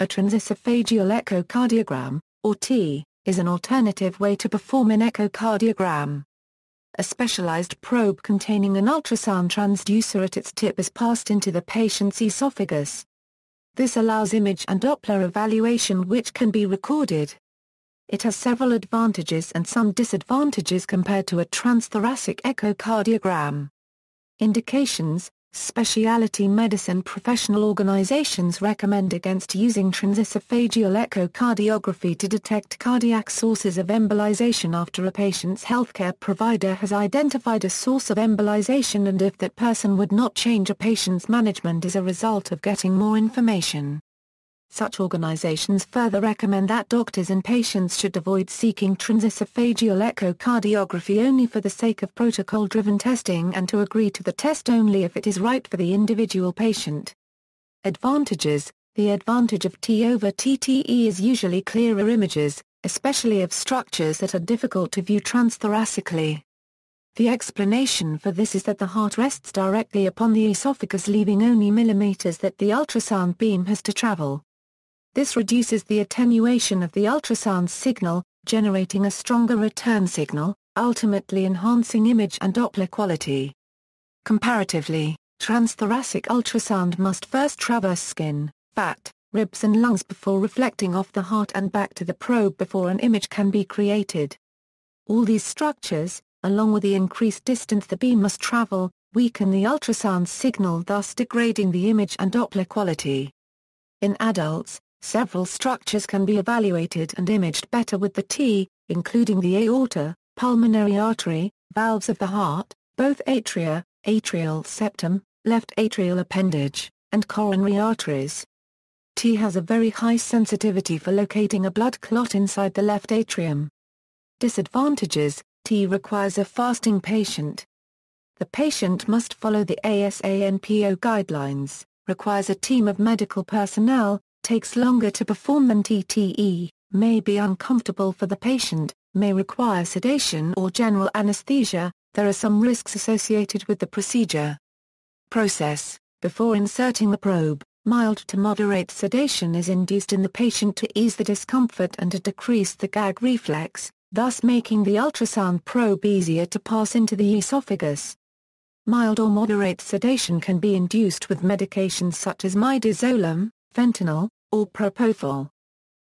A transesophageal echocardiogram, or TEE, is an alternative way to perform an echocardiogram. A specialized probe containing an ultrasound transducer at its tip is passed into the patient's esophagus. This allows image and Doppler evaluation which can be recorded. It has several advantages and some disadvantages compared to a transthoracic echocardiogram. Indications Specialty medicine professional organizations recommend against using transesophageal echocardiography to detect cardiac sources of embolization after a patient's healthcare provider has identified a source of embolization and if that person would not change a patient's management as a result of getting more information. Such organizations further recommend that doctors and patients should avoid seeking transesophageal echocardiography only for the sake of protocol-driven testing and to agree to the test only if it is right for the individual patient. Advantages The advantage of TEE over TTE is usually clearer images, especially of structures that are difficult to view transthoracically. The explanation for this is that the heart rests directly upon the esophagus leaving only millimeters that the ultrasound beam has to travel. This reduces the attenuation of the ultrasound signal, generating a stronger return signal, ultimately enhancing image and Doppler quality. Comparatively, transthoracic ultrasound must first traverse skin, fat, ribs and lungs before reflecting off the heart and back to the probe before an image can be created. All these structures, along with the increased distance the beam must travel, weaken the ultrasound signal thus degrading the image and Doppler quality. In adults, Several structures can be evaluated and imaged better with the TEE, including the aorta, pulmonary artery, valves of the heart, both atria, atrial septum, left atrial appendage, and coronary arteries. TEE has a very high sensitivity for locating a blood clot inside the left atrium. Disadvantages, TEE requires a fasting patient. The patient must follow the ASA NPO guidelines, requires a team of medical personnel, takes longer to perform than TTE, may be uncomfortable for the patient, may require sedation or general anesthesia, there are some risks associated with the procedure. Process Before inserting the probe, mild to moderate sedation is induced in the patient to ease the discomfort and to decrease the gag reflex, thus making the ultrasound probe easier to pass into the esophagus. Mild or moderate sedation can be induced with medications such as midazolam, fentanyl, or propofol.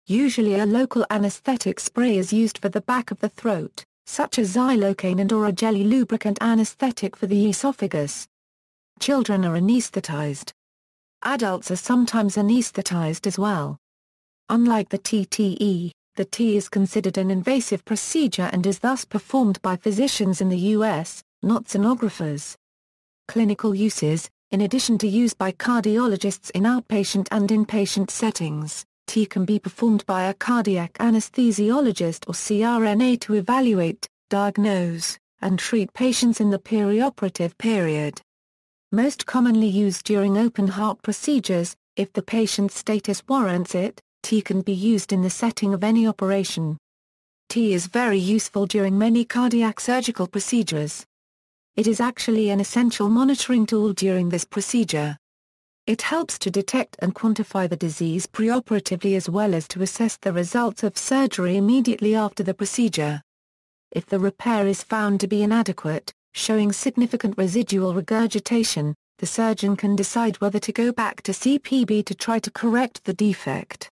Usually a local anesthetic spray is used for the back of the throat, such as xylocaine and or a jelly lubricant anesthetic for the esophagus. Children are anesthetized. Adults are sometimes anesthetized as well. Unlike the TTE, the TEE is considered an invasive procedure and is thus performed by physicians in the U.S., not sonographers. Clinical uses in addition to use by cardiologists in outpatient and inpatient settings, TEE can be performed by a cardiac anesthesiologist or CRNA to evaluate, diagnose, and treat patients in the perioperative period. Most commonly used during open heart procedures, if the patient's status warrants it, TEE can be used in the setting of any operation. TEE is very useful during many cardiac surgical procedures. It is actually an essential monitoring tool during this procedure. It helps to detect and quantify the disease preoperatively as well as to assess the results of surgery immediately after the procedure. If the repair is found to be inadequate, showing significant residual regurgitation, the surgeon can decide whether to go back to CPB to try to correct the defect.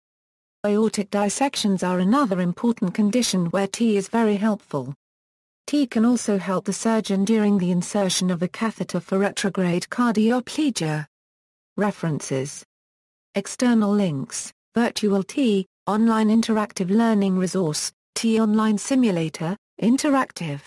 Aortic dissections are another important condition where TEE is very helpful. TEE can also help the surgeon during the insertion of a catheter for retrograde cardioplegia. References External links, Virtual TEE, online interactive learning resource, TEE Online Simulator, Interactive.